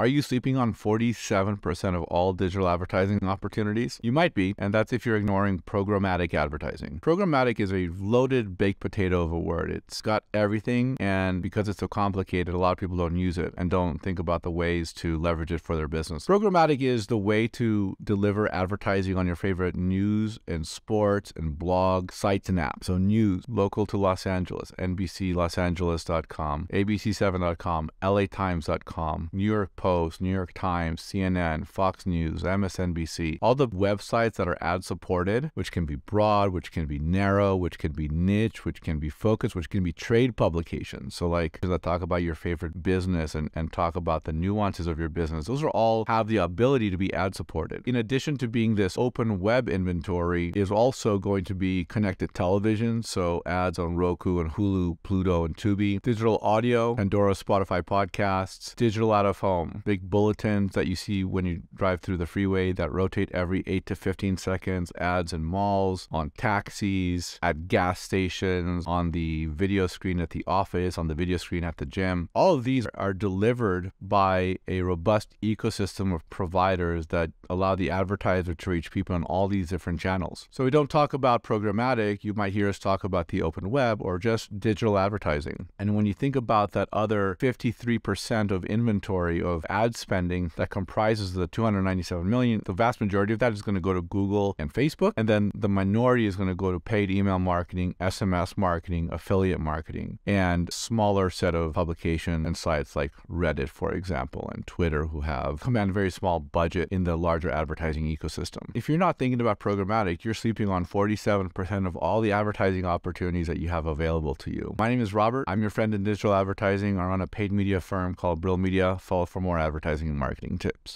Are you sleeping on 47% of all digital advertising opportunities? You might be, and that's if you're ignoring programmatic advertising. Programmatic is a loaded baked potato of a word. It's got everything, and because it's so complicated, a lot of people don't use it and don't think about the ways to leverage it for their business. Programmatic is the way to deliver advertising on your favorite news and sports and blog sites and apps. So news local to Los Angeles, NBCLosAngeles.com, ABC7.com, LATimes.com, New York Post, New York Times, CNN, Fox News, MSNBC, all the websites that are ad supported, which can be broad, which can be narrow, which can be niche, which can be focused, which can be trade publications. So like that talk about your favorite business and, and talk about the nuances of your business. Those are all have the ability to be ad supported. In addition to being this open web inventory is also going to be connected television. So ads on Roku and Hulu, Pluto and Tubi, digital audio, Pandora, Spotify podcasts, digital out of home, big bulletins that you see when you drive through the freeway that rotate every 8 to 15 seconds, ads in malls, on taxis, at gas stations, on the video screen at the office, on the video screen at the gym. All of these are delivered by a robust ecosystem of providers that allow the advertiser to reach people on all these different channels. So we don't talk about programmatic, you might hear us talk about the open web or just digital advertising. And when you think about that other 53% of inventory of ad spending that comprises the 297 million, the vast majority of that is going to go to Google and Facebook. And then the minority is going to go to paid email marketing, SMS marketing, affiliate marketing, and smaller set of publication and sites like Reddit, for example, and Twitter, who have command a very small budget in the larger advertising ecosystem. If you're not thinking about programmatic, you're sleeping on 47% of all the advertising opportunities that you have available to you. My name is Robert. I'm your friend in digital advertising. I run a paid media firm called Brill Media. Follow for more advertising and marketing tips.